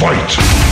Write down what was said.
Fight!